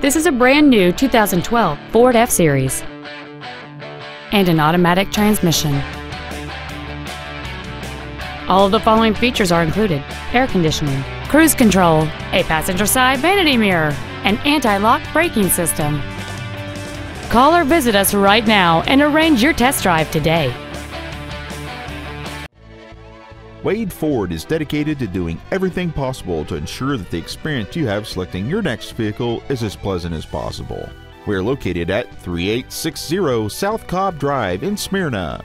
This is a brand new 2012 Ford F-Series and an automatic transmission. All of the following features are included. Air conditioning, cruise control, a passenger side vanity mirror, an anti-lock braking system. Call or visit us right now and arrange your test drive today. Wade Ford is dedicated to doing everything possible to ensure that the experience you have selecting your next vehicle is as pleasant as possible. We are located at 3860 South Cobb Drive in Smyrna.